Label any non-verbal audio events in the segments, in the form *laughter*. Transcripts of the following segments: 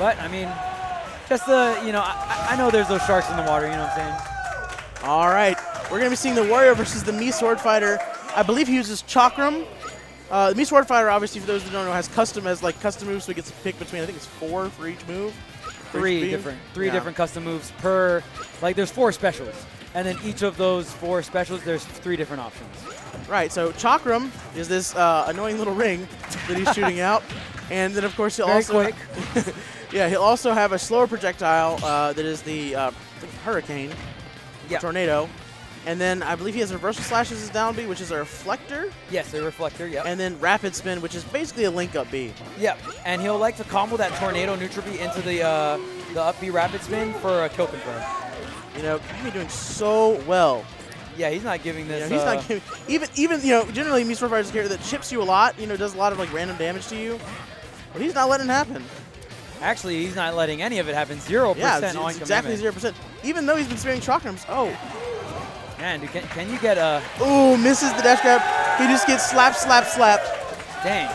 But, I mean, just the, you know, I, I know there's those sharks in the water, you know what I'm saying? All right, we're going to be seeing the Wario versus the Mii Sword Fighter. I believe he uses Chakram. Uh, the Mii Sword Fighter, obviously, for those that don't know, has custom as like custom moves, so he gets to pick between I think it's four for each move. for each Three different, three Yeah. different custom moves per, like there's four specials. And then each of those four specials, there's three different options. Right, so Chakram is this uh, annoying little ring that he's shooting *laughs* out. And then, of course, he'll Very also quick. *laughs* yeah, he'll also have a slower projectile uh, that is the uh, Hurricane, Yeah. Tornado. And then I believe he has reversal slash as his down B, which is a reflector. Yes, a reflector, yep. And then rapid spin, which is basically a link up B. Yep, and he'll like to combo that tornado neutral B into the uh, the up B rapid spin for a kill confirm. You know, Kammy doing so well. Yeah, he's not giving You this. know, he's uh, not giving, even even you know generally Mii Sword Fighter is a character that chips you a lot. You know, does a lot of like random damage to you, but he's not letting it happen. Actually, he's not letting any of it happen. Zero Yeah, percent it's, on it's exactly zero percent. Even though he's been sparing chakrams. Oh, Man, dude, can, can you get a oh, misses the dash grab. He just gets slapped, slapped, slapped. dang?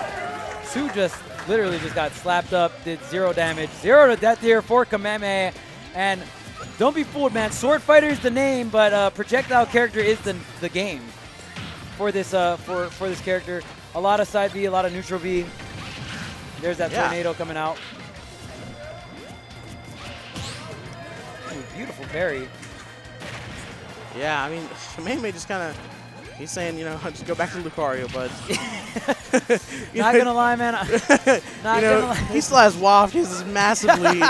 Tsu just literally just got slapped up, did zero damage, zero to death here for Kameme, and don't be fooled, man. Sword Fighter is the name, but uh, projectile character is the the game for this uh for for this character. A lot of side B, a lot of neutral B. There's that Yeah. tornado coming out. Ooh, beautiful parry. Yeah, I mean, Kamehameha just kind of, he's saying, you know, *laughs* just go back to Lucario, bud. *laughs* *laughs* You Not know, gonna lie, man. Not you gonna lie. he still has Waft. He has this massive lead.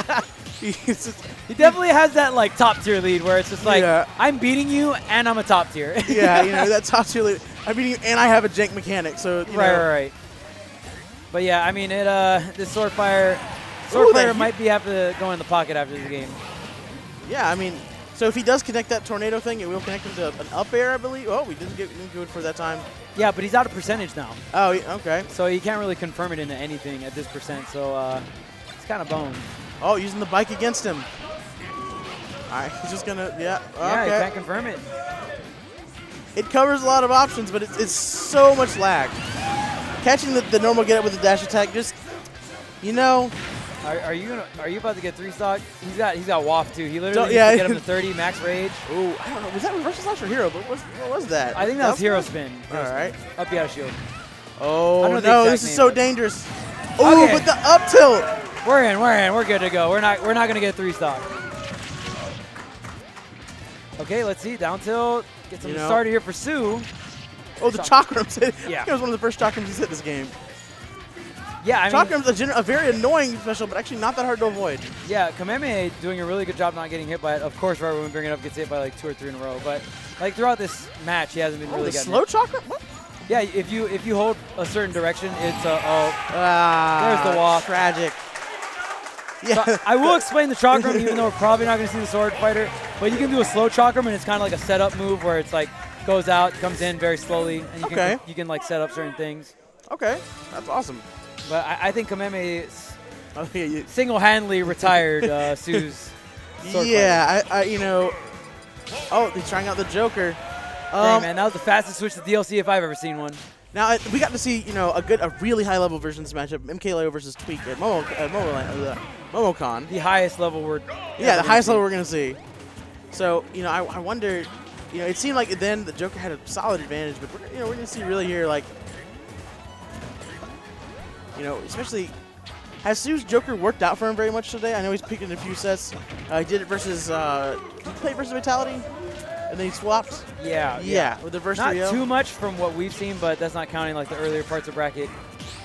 Just- He definitely has that like top tier lead where it's just like Yeah. I'm beating you and I'm a top tier. yeah, you know, that top tier lead. I mean, and I have a jank mechanic, so, you right, know. right, right. But yeah, I mean it. Uh, this sword fighter, Ooh, sword that fire might be have to go in the pocket after the game. Yeah, I mean, so if he does connect that tornado thing, it will connect him to an up air, I believe. Oh, we didn't get didn't good for that time. Yeah, but he's out of percentage now, Oh, okay. so he can't really confirm it into anything at this percent. So uh, it's kind of boned. Oh, using the bike against him. All right, he's just gonna, yeah, Yeah, you okay. can't confirm it. It covers a lot of options, but it's, it's so much lag. Catching the, the normal get up with the dash attack, just, you know, Are, are you gonna, are you about to get three stock? He's got he's got waft too. He literally yeah. get him to 30 max rage. ooh, I don't know, was that reversal slash or hero? But what was, what was that? I think that was hero spin. All right. Up the out of shield. Oh, I don't know no, this is name, so but- dangerous. Ooh, Okay. but the up tilt. We're in, we're in, we're good to go. We're not we're not gonna get three stock. Okay, let's see. Down tilt. Get some You know. started here for Tsu. Oh, the Chak- chakrams. *laughs* hit. Yeah. It was one of the first chakrams he's hit this game. Yeah, I mean, Chakrams, a, a very annoying special, but actually not that hard to avoid. yeah, Kameme doing a really good job not getting hit by it. Of course, right when we bring it up, gets hit by like two or three in a row. But like throughout this match, he hasn't been Oh, really the slow chakram? What? Yeah, if you if you hold a certain direction, it's uh, oh. Ah, There's the wall. Tragic. Yeah. So I will *laughs* explain the chakram, even though we're probably not going to see the sword fighter. But you can do a slow chakram, and it's kind of like a setup move where it's like goes out, comes in very slowly, and you Okay. can you can like set up certain things. okay, that's awesome. But I, I think Kameme is *laughs* Oh, yeah, single-handedly retired uh, *laughs* Tsu's yeah I, I, you know. Oh, he's trying out the Joker. fighter. Dang, Um, man, that was the fastest switch to DLC if I've ever seen one. Now we got to see, you know, a good, a really high level version of this matchup: MKLeo versus Tweek at Momo, uh, Momo, uh, MomoCon. The highest level we're Yeah, the highest gonna level we're gonna see. So, you know, I, I wonder, you know, it seemed like then the Joker had a solid advantage, but we're, you know, we're gonna see really here, like, you know, especially has Tsu's Joker worked out for him very much today? I know he's peaked in a few sets. Uh, he did it versus, uh, he play versus Vitality, and then he swapped. see. Yeah, Yeah, with the versus Not Rio. too much from what we've seen, but that's not counting like the earlier parts of bracket.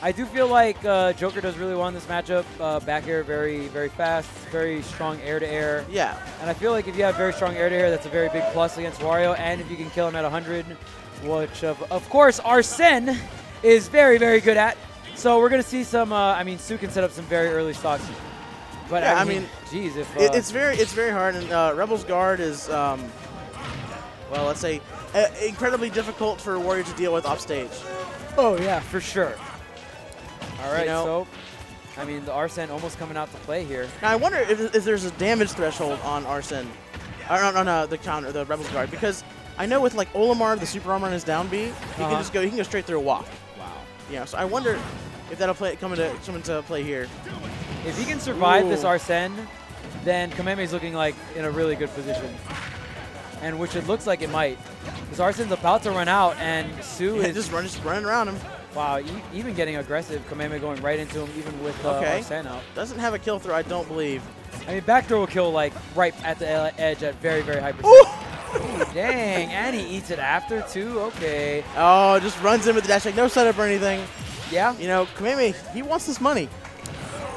I do feel like uh, Joker does really well in this matchup. Uh, back air, very, very fast, very strong air to air. Yeah, And I feel like if you have very strong air to air, that's a very big plus against Wario. And if you can kill him at 100, which of, of course Arsene is very, very good at. So we're going to see some, uh, I mean, Tsu can set up some very early stocks. But Yeah, I mean, jeez, if. Uh, it, it's very, it's very hard, and uh, Rebel's Guard is, um, well, let's say, uh, incredibly difficult for a Wario to deal with off stage. oh, yeah, for sure. All right, know- so, I mean, the Arsene almost coming out to play here. Now I wonder if, if there's a damage threshold on Arsene, or on, on uh, the counter, the Rebel's Guard, because I know with like Olimar, the super armor on his down B, he Uh-huh. can just go, he can go straight through a walk. Wow. Yeah, so I wonder if that'll play come into come into play here. If he can survive this Ooh. Arsene, then Kameme's looking like in a really good position. And which it looks like it might. Because Arsene's about to run out, and Tsu *laughs* Yeah, is just run, just running around him. wow, e even getting aggressive. Kameme going right into him, even with uh, Okay. Arsene out. Doesn't have a kill throw, I don't believe. I mean, back throw will kill like right at the e- edge at very, very high percent. Ooh! Dang, and he eats it after too. Okay, Oh, just runs in with the dash attack, no setup or anything. Yeah, You know, Kameme, he wants this money.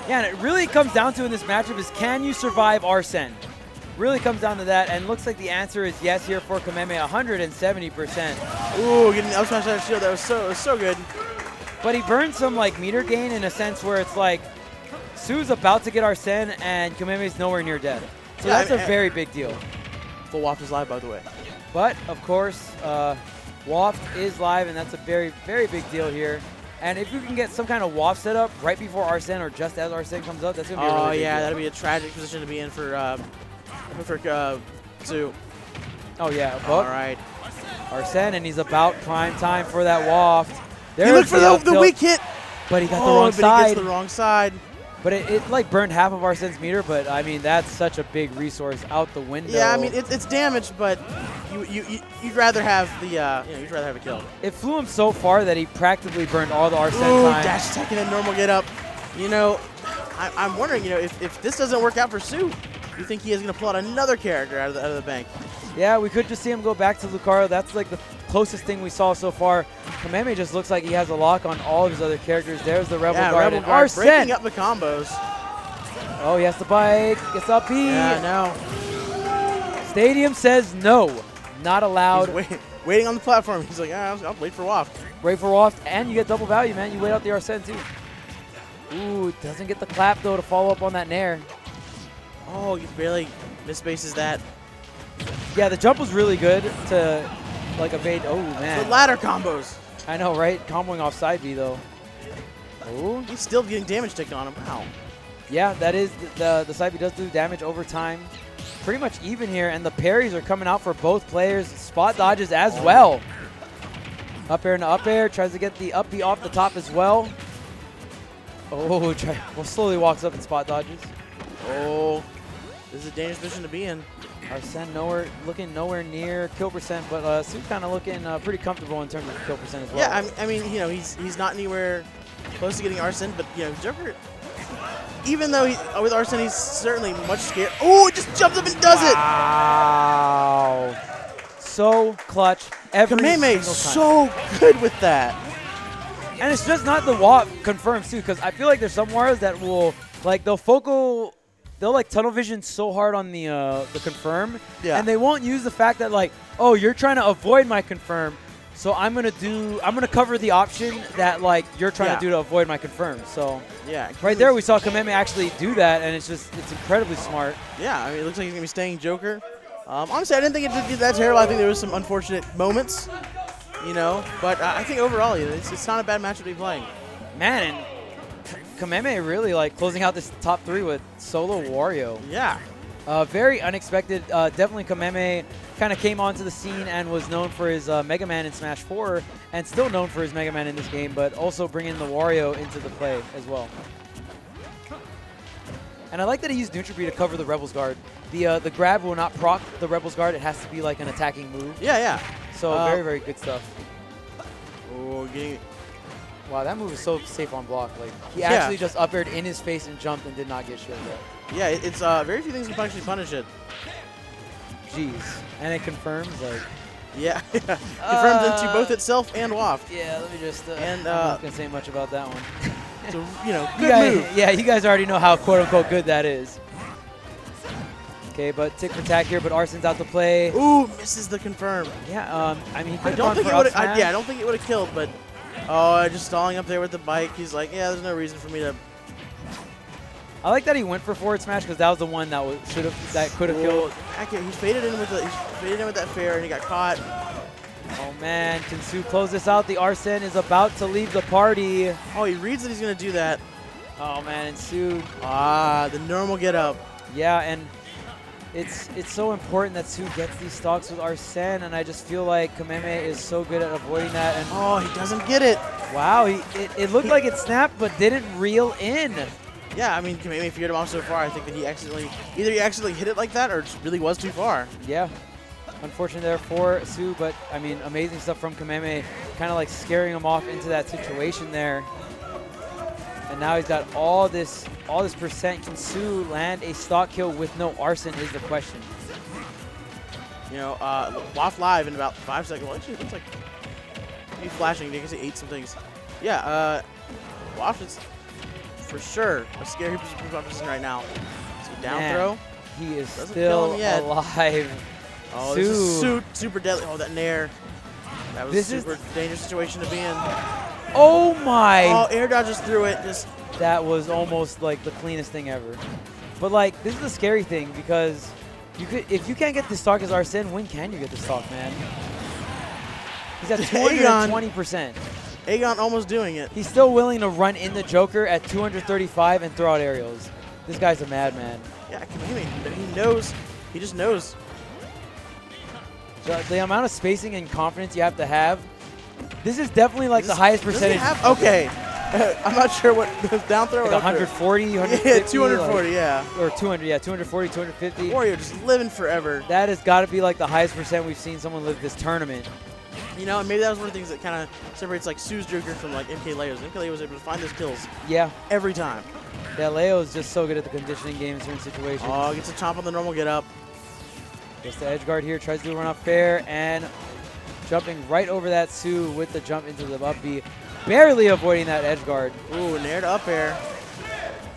yeah. And it really comes down to in this matchup is can you survive Arsene? Really comes down to that, and looks like the answer is yes here for Kameme, 170 percent. Ooh, getting the up smash shield, that was so, was so good. But he burned some like meter gain in a sense where it's like Tsu's about to get Arsene, and Kameme's nowhere near dead. So Yeah, that's a very big deal. Full waft is live, by the way. But of course, uh, Waft is live, and that's a very, very big deal here. And if you can get some kind of Waft setup right before Arsene or just as Arsene comes up, that's gonna be a Oh, really yeah, that'd be a tragic position to be in for, uh, for uh, Tsu. Oh yeah, All but right. Arsene, and he's about prime time for that Waft. He There's looked for the, up the weak hit. but he got the oh, wrong but he side. gets the wrong side. but it, it like burned half of Arsene's meter. But I mean, that's such a big resource out the window. Yeah, I mean, it, it's damaged, but you, you, you, you'd rather have the, uh, you know, you'd rather have a kill. it flew him so far that he practically burned all the Arsene Ooh, time. dash attack and then normal get up. You know, I, I'm wondering, you know, if, if this doesn't work out for Tsu, you think he is going to pull out another character out of the, out of the bank? Yeah, we could just see him go back to Lucario. That's like the closest thing we saw so far. Kameme just looks like he has a lock on all of his other characters. There's the Rebel yeah, Guard Rebel and Guard Arsene. breaking up the combos. Oh, he has the bike. Gets up B. Yeah, no. Stadium says no. Not allowed. He's wait, waiting on the platform. He's like, ah, I'll, I'll wait for Waft. Wait for Waft, and you get double value, man. You wait out the Arsene too. Ooh, doesn't get the clap though to follow up on that Nair. Oh, he barely misspaces that. Yeah, the jump was really good to like evade. Oh The man, ladder combos. I know, right? Comboing off side B though. Ooh. He's still getting damage taken on him. Wow. yeah, that is the the side B does do damage over time. Pretty much even here, and the parries are coming out for both players. Spot dodges as well. Up air and up air tries to get the up B off the top as well. Oh, *laughs* try, well, slowly walks up and spot dodges. Oh, this is a dangerous position to be in. Arsene nowhere looking nowhere near kill percent, but uh, Tsu kind of looking uh, pretty comfortable in terms of kill percent as well. Yeah, I mean, I mean, you know, he's he's not anywhere close to getting Arsene, but you know, Joker. Even though he, uh, with Arsene, he's certainly much scared. Oh, it just jumps up and does it. Wow. So clutch every so good with that. and it's just not the Waft confirmed too, because I feel like there's some Warios that will like they'll focal, they'll like tunnel vision so hard on the uh, the confirm, Yeah. and they won't use the fact that like, oh, you're trying to avoid my confirm, so I'm gonna do, I'm gonna cover the option that like you're trying Yeah. to do to avoid my confirm. So Yeah. right there, we saw Kameme actually do that, and it's just it's incredibly smart. Yeah, I mean, it looks like he's gonna be staying Joker. Um, honestly, I didn't think it did that terrible. I think there was some unfortunate moments, you know. But uh, I think overall, you know, it's, it's not a bad match to be playing. Man, and Kameme really like closing out this top three with solo Wario. Yeah. Uh, very unexpected. Uh, definitely Kameme kind of came onto the scene and was known for his uh, Mega Man in Smash 4 and still known for his Mega Man in this game, but also bringing the Wario into the play as well. And I like that he used Neutral B to cover the Rebel's Guard. The uh, the grab will not proc the Rebel's Guard. It has to be like an attacking move. Yeah, yeah. So Uh, very, very good stuff. Oh, getting Wow, that move is so safe on block. Like he Yeah. actually just up aired in his face and jumped and did not get shielded. yeah. It's uh, very few things can actually punish it. Jeez. And it confirms like Yeah. *laughs* Confirms into Uh, both itself and Waft. Yeah, let me just. Uh, And, I'm uh, not gonna say much about that one. *laughs* So you know, you good guys, move. yeah, you guys already know how quote unquote good that is. Okay, but tick for tack here, but Arsene's out to play. Ooh, misses the confirm. Yeah, um, I mean, he I don't think it would. Yeah, I don't think it would have killed, but oh, just stalling up there with the bike. He's like, yeah, there's no reason for me to. I like that he went for forward smash because that was the one that was should have that could have killed. Yeah, he faded in with the. He faded in with that fair, and he got caught. Oh man, can Tsu close this out? The Arsene is about to leave the party. Oh, he reads that he's gonna do that. Oh man, and Tsu Ah, the normal get up. Yeah, and it's it's so important that Tsu gets these stocks with Arsene, and I just feel like Kameme is so good at avoiding that. And Oh, he doesn't get it. wow, he, it, it looked He- like it snapped, but didn't reel in. Yeah, I mean, Kameme feared him off so far. I think that he accidentally, either he accidentally hit it like that or it just really was too far. Yeah. Unfortunate there for Tsu, but I mean, amazing stuff from Kameme, kind of like scaring him off into that situation there. And now he's got all this, all this percent. Can Tsu land a stock kill with no Arsene is the question. You know, uh, Waft live in about five seconds. Well, actually, it looks like he's flashing. You can see eight some things. Yeah, uh, Waft is for sure a scary position right now. So down Man, throw. He is Doesn't still alive. Oh, this is su super deadly. Oh, that nair. That was This a is- super dangerous situation to be in. Oh my! Oh, air dodges through it. Just That was almost like the cleanest thing ever. But like, this is the scary thing because you could, if you can't get the stock as Arsene, when can you get the stock, man? He's at *laughs* Aegon. 220%. Aegon almost doing it. He's still willing to run in the Joker at 235 and throw out aerials. This guy's a madman. Yeah, he knows. He just knows. So the amount of spacing and confidence you have to have, this is definitely like the highest percentage. have- okay. *laughs* I'm not sure what down throw Like or up throw. 140, *laughs* Yeah, 150, 240, like- yeah. or 200, yeah, 240, 250. Wario just living forever. That has got to be like the highest percent we've seen someone live this tournament. You know, and maybe that was one of the things that kind of separates like Tsu's Joker from like MK Leo's. MK Leo was able to find those kills Yeah, every time. yeah, Leo is just so good at the conditioning game in certain situations. Oh, gets a chomp on the normal get up. Gets the edge guard here, tries to do a run off fair, and jumping right over that Tsu with the jump into the up B. Barely avoiding that edge guard. Ooh, nair to up air.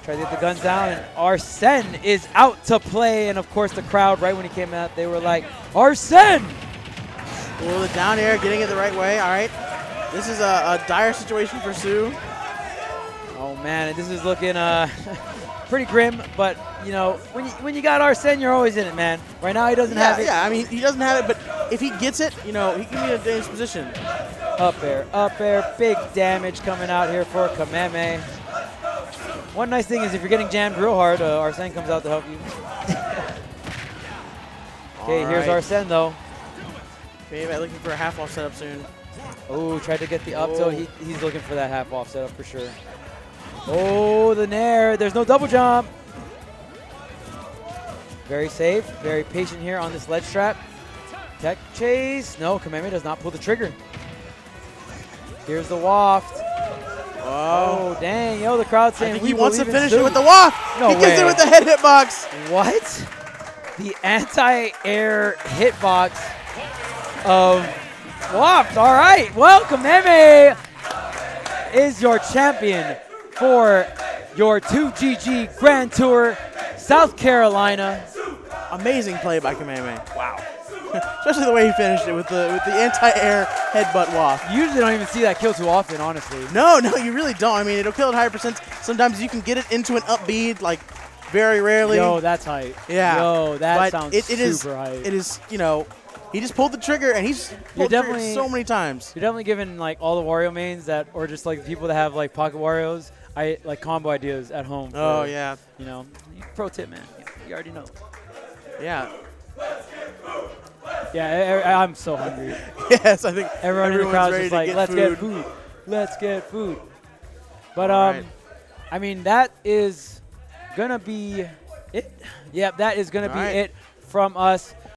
Tries to get the guns down, and Arsene is out to play. And of course, the crowd, right when he came out, they were like, Arsene! Ooh, the down air, getting it the right way. All right. This is a, a dire situation for Tsu. Oh man, this is looking uh, *laughs* pretty grim, but you know, when you, when you got Arsene, you're always in it, man. Right now, he doesn't Yeah, have it. yeah. I mean, he doesn't have it, but if he gets it, you know, he can be in a dangerous position. Up air, up air, big damage coming out here for Kameme. One nice thing is if you're getting jammed real hard, uh, Arsene comes out to help you. *laughs* Okay, All here's right. Arsene though. Maybe I'm looking for a half off setup soon. Oh, tried to get the up Oh. tilt. He, oh. he's looking for that half off setup for sure. Oh, the nair. There's no double jump. Very safe, very patient here on this ledge trap. Tech chase. No, Kameme does not pull the trigger. Here's the waft. Oh. Oh, dang. Yo, the crowd's I saying think he wants to finish it with the waft. No he gets it with the head hitbox. What? The anti-air hitbox of Waft. All right. welcome. Kameme is your champion for your 2GG Grand Tour South Carolina. Amazing play by Kameme. Wow. *laughs* Especially the way he finished it with the with the anti-air headbutt waft. You usually don't even see that kill too often, honestly. No, no, you really don't. I mean, it'll kill at higher percents. Sometimes you can get it into an up bead, like very rarely. Yo, that's hype. yeah. Yo, that but sounds it, it is, super hype. It is, you know, he just pulled the trigger and he's pulled definitely- so many times. You're definitely giving like all the Wario mains that, or just like people that have like pocket Wario's, I like combo ideas at home. Oh yeah, You know, pro tip, man. You already know. yeah. Yeah, I, I'm so hungry. *laughs* yes, I think Everyone in the crowd is just like, get let's food. get food. Let's get food. But All um, right. I mean that is gonna be it. Yep, that is gonna All be right. it from us.